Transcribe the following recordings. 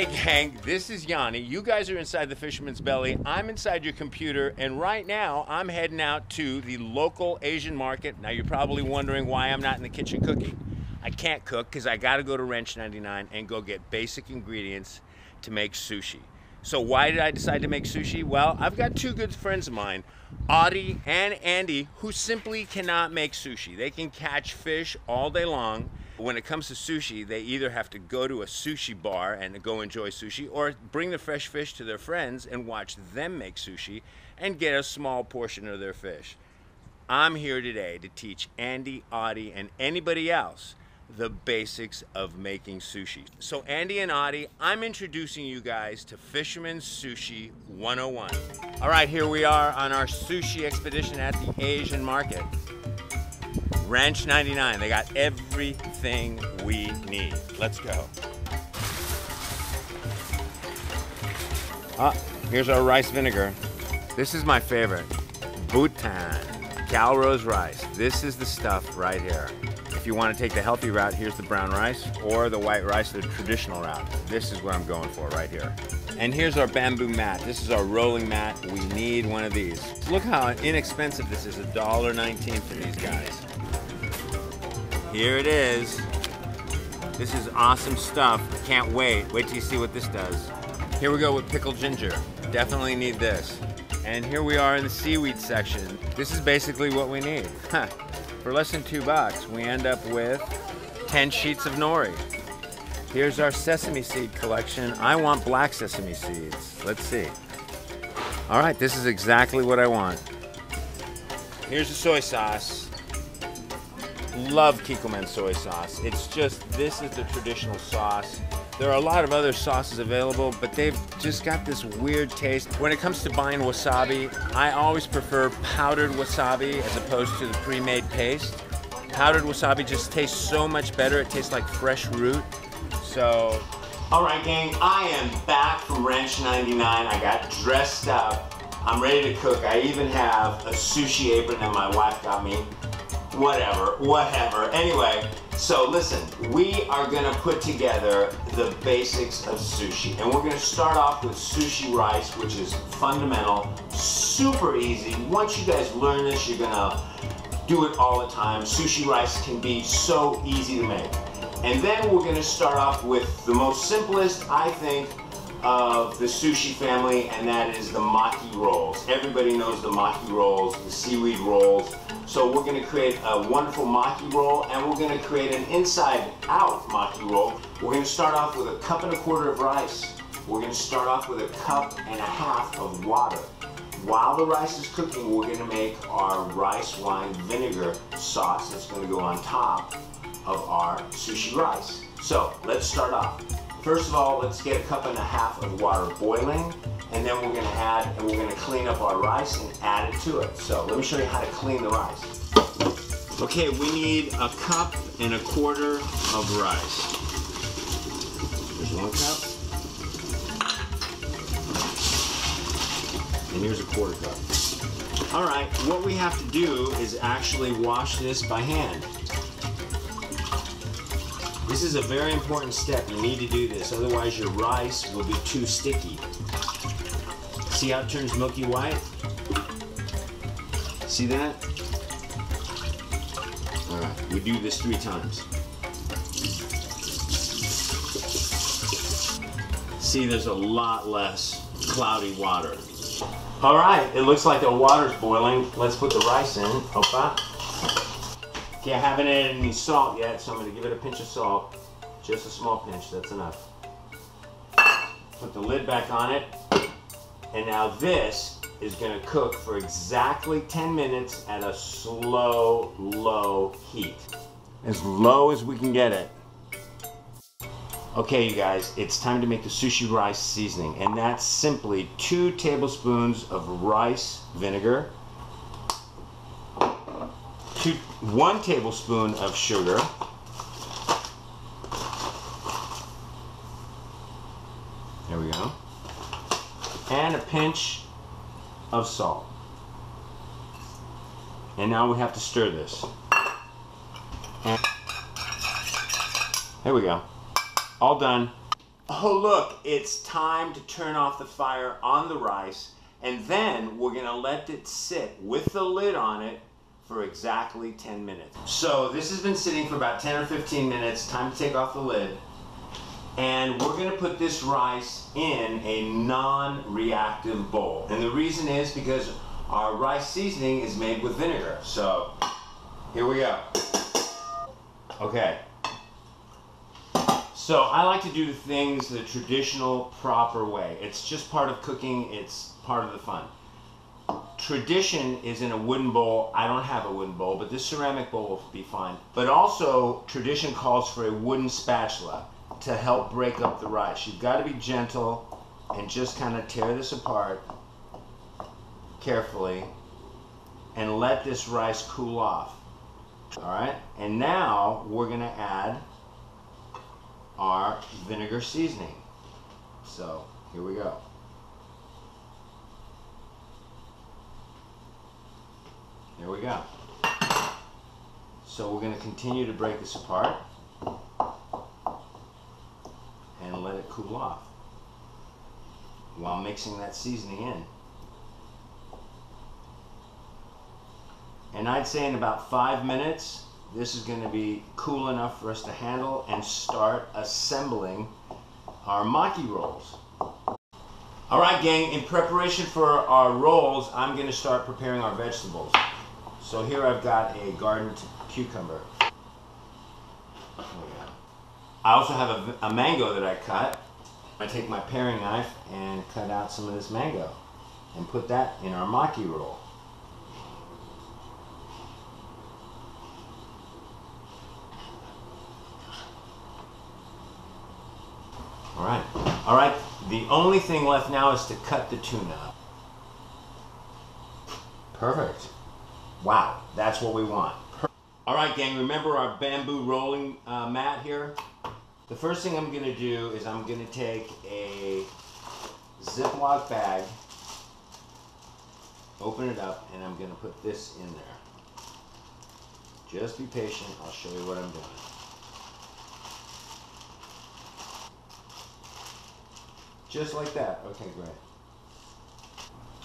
Hey gang, this is Yanni. You guys are inside the Fisherman's Belly. I'm inside your computer, and right now I'm heading out to the local Asian market. Now you're probably wondering why I'm not in the kitchen cooking. I can't cook because I gotta go to Ranch 99 and go get basic ingredients to make sushi. So why did I decide to make sushi? Well, I've got two good friends of mine, Audie and Andy, who simply cannot make sushi. They can catch fish all day long when it comes to sushi, they either have to go to a sushi bar and go enjoy sushi or bring the fresh fish to their friends and watch them make sushi and get a small portion of their fish. I'm here today to teach Andy, Audie, and anybody else the basics of making sushi. So Andy and Audie, I'm introducing you guys to Fisherman's Sushi 101. All right, here we are on our sushi expedition at the Asian market. Ranch 99. They got everything we need. Let's go. Ah, here's our rice vinegar. This is my favorite. Botan. Calrose rice. This is the stuff right here. If you want to take the healthy route, here's the brown rice, or the white rice, the traditional route. This is what I'm going for right here. And here's our bamboo mat. This is our rolling mat. We need one of these. Look how inexpensive this is, $1.19 for these guys. Here it is. This is awesome stuff. Can't wait. Wait till you see what this does. Here we go with pickled ginger. Definitely need this. And here we are in the seaweed section. This is basically what we need. For less than two bucks, we end up with 10 sheets of nori. Here's our sesame seed collection. I want black sesame seeds. Let's see. All right, this is exactly what I want. Here's the soy sauce love Kikkoman soy sauce. It's just, this is the traditional sauce. There are a lot of other sauces available, but they've just got this weird taste. When it comes to buying wasabi, I always prefer powdered wasabi as opposed to the pre-made paste. Powdered wasabi just tastes so much better. It tastes like fresh root. So, all right gang, I am back from Ranch 99. I got dressed up. I'm ready to cook. I even have a sushi apron that my wife got me whatever, whatever. Anyway, so listen, we are gonna put together the basics of sushi. And we're gonna start off with sushi rice, which is fundamental, super easy. Once you guys learn this, you're gonna do it all the time. Sushi rice can be so easy to make. And then we're gonna start off with the most simplest, I think, of the sushi family, and that is the maki rolls. Everybody knows the maki rolls, the seaweed rolls. So we're gonna create a wonderful maki roll and we're gonna create an inside out maki roll. We're gonna start off with a cup and a quarter of rice. We're gonna start off with a cup and a half of water. While the rice is cooking, we're gonna make our rice wine vinegar sauce that's gonna go on top of our sushi rice. So let's start off. First of all, let's get a cup and a half of water boiling and then we're gonna add, and we're gonna clean up our rice and add it to it. So let me show you how to clean the rice. Okay, we need a cup and a quarter of rice. There's one cup. And here's a quarter cup. All right, what we have to do is actually wash this by hand. This is a very important step. You need to do this, otherwise your rice will be too sticky. See how it turns milky white? See that? All right, we do this three times. See, there's a lot less cloudy water. All right, it looks like the water's boiling. Let's put the rice in. Opa. Okay, I haven't added any salt yet, so I'm gonna give it a pinch of salt. Just a small pinch, that's enough. Put the lid back on it. And now this is gonna cook for exactly 10 minutes at a slow, low heat. As low as we can get it. Okay, you guys, it's time to make the sushi rice seasoning. And that's simply two tablespoons of rice vinegar, two, one tablespoon of sugar, there we go, and a pinch of salt. And now we have to stir this. And there we go. All done. Oh look, it's time to turn off the fire on the rice and then we're gonna let it sit with the lid on it for exactly 10 minutes. So this has been sitting for about 10 or 15 minutes. Time to take off the lid. And we're gonna put this rice in a non-reactive bowl. And the reason is because our rice seasoning is made with vinegar. So here we go. Okay. So I like to do things the traditional, proper way. It's just part of cooking. It's part of the fun tradition is in a wooden bowl. I don't have a wooden bowl, but this ceramic bowl will be fine. But also, tradition calls for a wooden spatula to help break up the rice. You've got to be gentle and just kind of tear this apart carefully and let this rice cool off. All right, and now we're going to add our vinegar seasoning. So here we go. There we go. So we're going to continue to break this apart and let it cool off while mixing that seasoning in. And I'd say in about five minutes, this is going to be cool enough for us to handle and start assembling our maki rolls. All right, gang, in preparation for our rolls, I'm going to start preparing our vegetables. So here I've got a garden cucumber. I also have a, a mango that I cut. I take my paring knife and cut out some of this mango and put that in our maki roll. All right. All right. The only thing left now is to cut the tuna. Perfect. Wow, that's what we want. All right, gang, remember our bamboo rolling uh, mat here? The first thing I'm gonna do is I'm gonna take a Ziploc bag, open it up, and I'm gonna put this in there. Just be patient, I'll show you what I'm doing. Just like that, okay, great.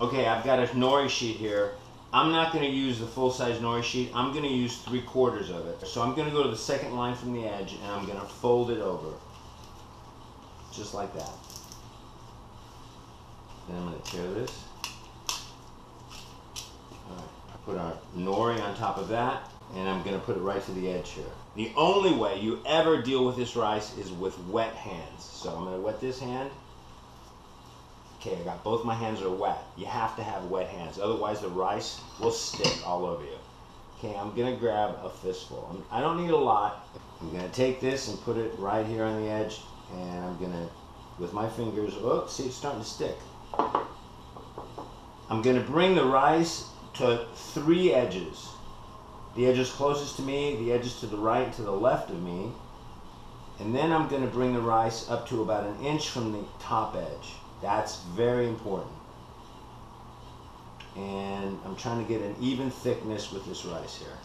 Okay, I've got a nori sheet here I'm not going to use the full-size nori sheet. I'm going to use three quarters of it. So I'm going to go to the second line from the edge and I'm going to fold it over. Just like that. Then I'm going to tear this. Alright, put our nori on top of that and I'm going to put it right to the edge here. The only way you ever deal with this rice is with wet hands. So I'm going to wet this hand Okay, I got both my hands are wet. You have to have wet hands, otherwise the rice will stick all over you. Okay, I'm gonna grab a fistful. I don't need a lot. I'm gonna take this and put it right here on the edge, and I'm gonna, with my fingers, oh, see, it's starting to stick. I'm gonna bring the rice to three edges. The edges closest to me, the edges to the right, to the left of me, and then I'm gonna bring the rice up to about an inch from the top edge. That's very important. And I'm trying to get an even thickness with this rice here.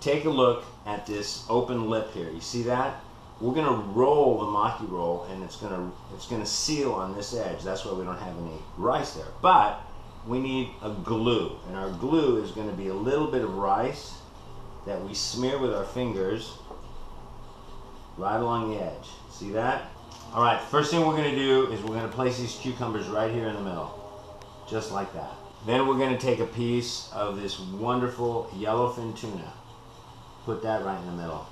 Take a look at this open lip here. You see that? We're gonna roll the maki roll and it's gonna it's gonna seal on this edge. That's why we don't have any rice there. But we need a glue. And our glue is gonna be a little bit of rice that we smear with our fingers right along the edge. See that? All right, first thing we're gonna do is we're gonna place these cucumbers right here in the middle, just like that. Then we're gonna take a piece of this wonderful yellowfin tuna, put that right in the middle.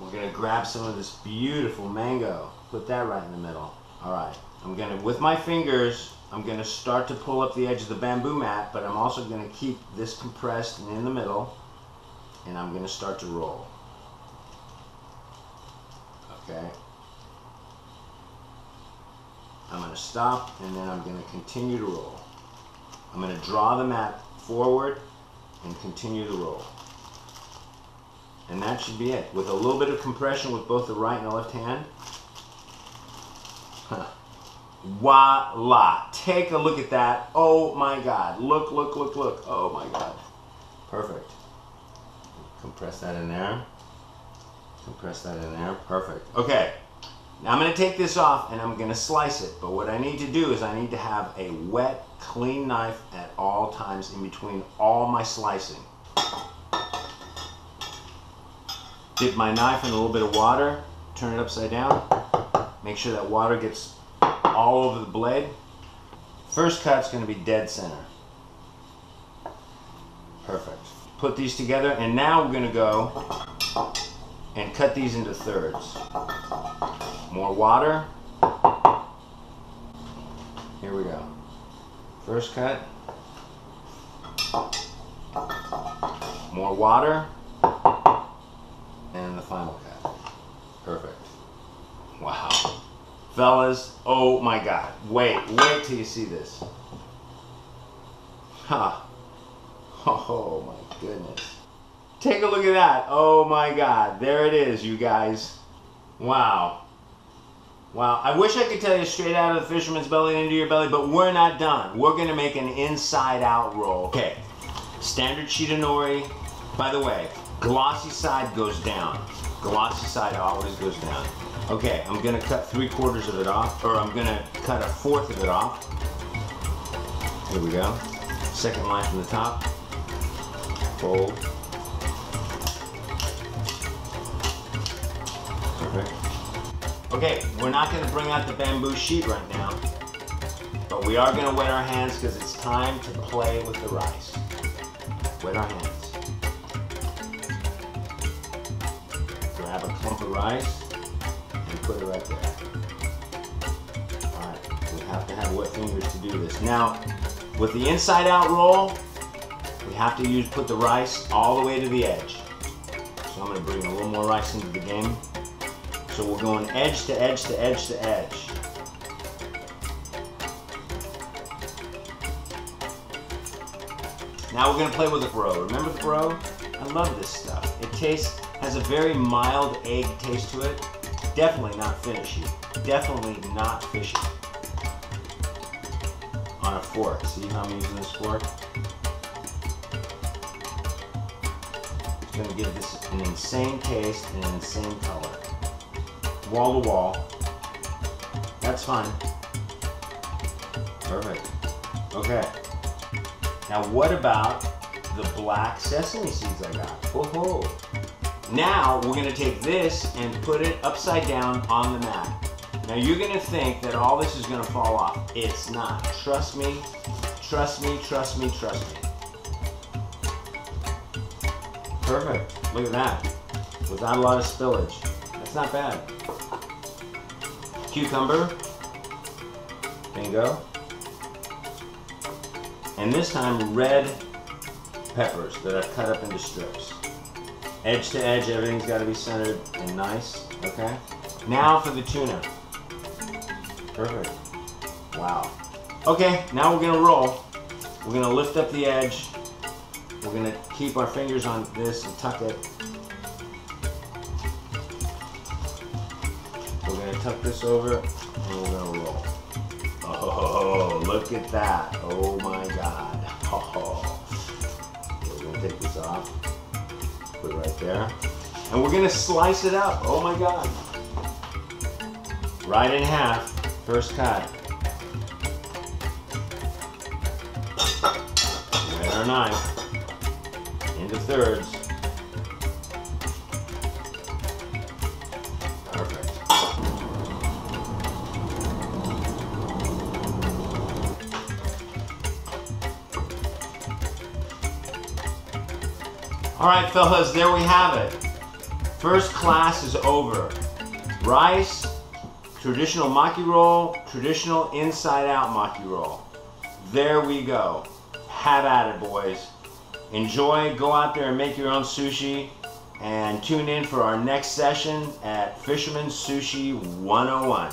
We're gonna grab some of this beautiful mango, put that right in the middle. All right, I'm gonna, with my fingers, I'm gonna start to pull up the edge of the bamboo mat, but I'm also gonna keep this compressed and in the middle, and I'm gonna start to roll. Okay, I'm going to stop and then I'm going to continue to roll. I'm going to draw the mat forward and continue to roll. And that should be it. With a little bit of compression with both the right and the left hand. Voila! Take a look at that. Oh my God. Look, look, look, look. Oh my God. Perfect. Compress that in there. Compress that in there. Perfect. Okay. Now I'm gonna take this off and I'm gonna slice it, but what I need to do is I need to have a wet, clean knife at all times in between all my slicing. Dip my knife in a little bit of water, turn it upside down, make sure that water gets all over the blade. First cut's gonna be dead center. Perfect. Put these together and now we're gonna go and cut these into thirds. More water. Here we go. First cut. More water. And the final cut. Perfect. Wow. Fellas, oh my god. Wait, wait till you see this. Huh. Oh my goodness. Take a look at that. Oh my god. There it is, you guys. Wow. Wow, I wish I could tell you straight out of the fisherman's belly into your belly, but we're not done. We're gonna make an inside out roll. Okay, standard sheet of nori. By the way, glossy side goes down. Glossy side always goes down. Okay, I'm gonna cut three quarters of it off, or I'm gonna cut a fourth of it off. Here we go. Second line from the top. Fold. Perfect. Okay, we're not gonna bring out the bamboo sheet right now, but we are gonna wet our hands because it's time to play with the rice. Wet our hands. Grab a clump of rice and put it right there. Alright, we have to have wet fingers to do this. Now, with the inside out roll, we have to use put the rice all the way to the edge. So I'm gonna bring a little more rice into the game. So we're going edge to edge to edge to edge. Now we're gonna play with the roe. Remember the roe? I love this stuff. It tastes, has a very mild egg taste to it. Definitely not fishy. Definitely not fishy. On a fork. See how I'm using this fork? It's gonna give this an insane taste and an insane color wall to wall. That's fine. Perfect. Okay. Now what about the black sesame seeds I got? Whoa. Now we're gonna take this and put it upside down on the mat. Now you're gonna think that all this is gonna fall off. It's not. Trust me, trust me, trust me, trust me. Perfect. Look at that. Without a lot of spillage. That's not bad cucumber, bingo, and this time red peppers that I've cut up into strips. Edge to edge, everything's got to be centered and nice, okay? Now for the tuna. Perfect. Wow. Okay, now we're gonna roll. We're gonna lift up the edge. We're gonna keep our fingers on this and tuck it tuck this over and gonna roll. Oh, look at that. Oh my God. Oh. We're gonna take this off. Put it right there. And we're gonna slice it up. Oh my God. Right in half. First cut. Wet our knife into thirds. All right, fellas, there we have it. First class is over. Rice, traditional maki roll, traditional inside out maki roll. There we go. Have at it, boys. Enjoy, go out there and make your own sushi, and tune in for our next session at Fisherman Sushi 101.